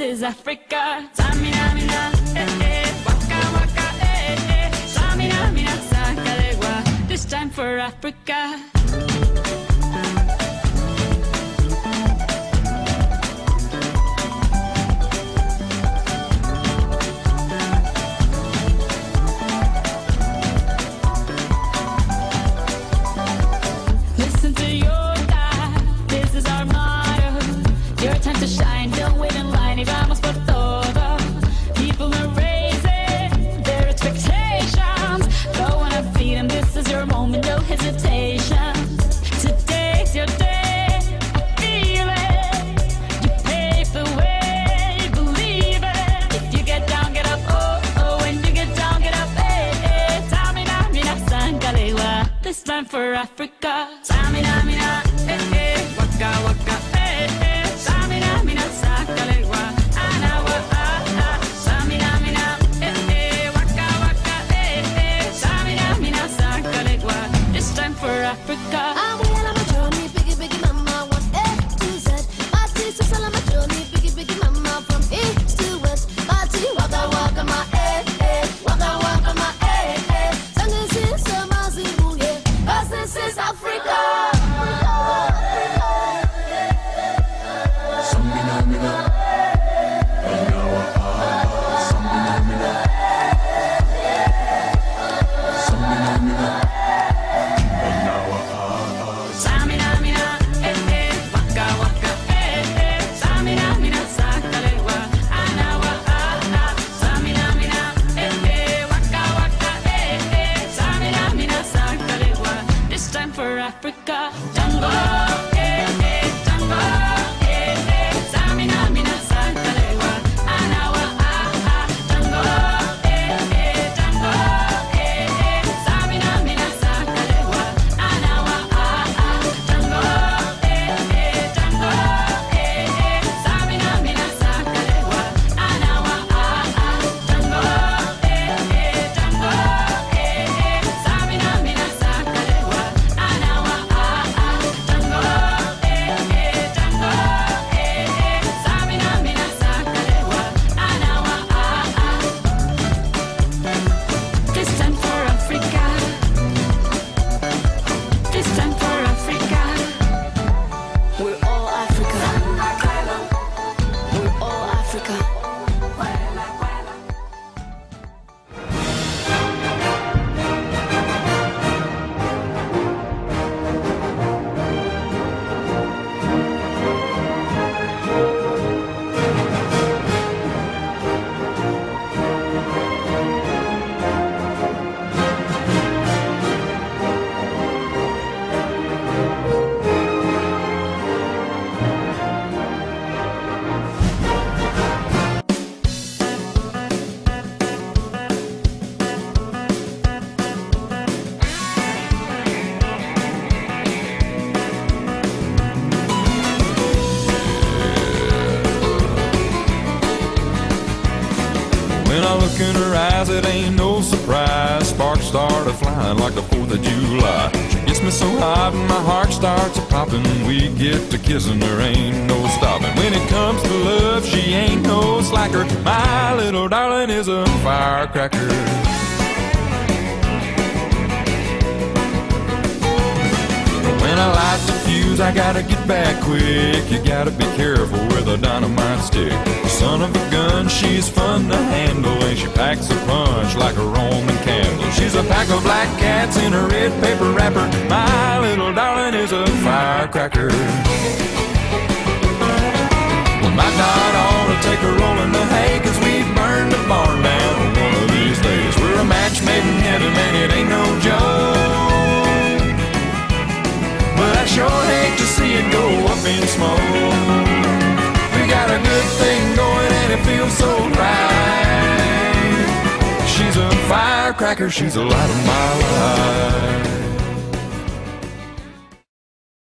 This is Africa. Tamina, mina, eh, eh, waka, waka, eh, eh. Tamina, mina, this time for Africa. This time for Africa. Tamina, mina, eh, eh. Waka, waka, eh, eh. Tamina, mina, sangalewa. Africa. In her eyes, it ain't no surprise. Sparks started flying like the 4th of July. She gets me so hot and my heart starts a popping. We get to kissing, there ain't no stopping. When it comes to love, she ain't no slacker. My little darling is a firecracker. When I light the fuse, I gotta get back quick. You gotta be careful with a dynamite stick. Son of a gun, she's fun to handle, and she packs a punch like a Roman candle. She's a pack of black cats in a red paper wrapper. My little darling is a firecracker. We might not ought to take a roll in the hay, cause we burned the barn down one of these days. We're a match made in and it feels so right. She's a firecracker. she's the light of my life.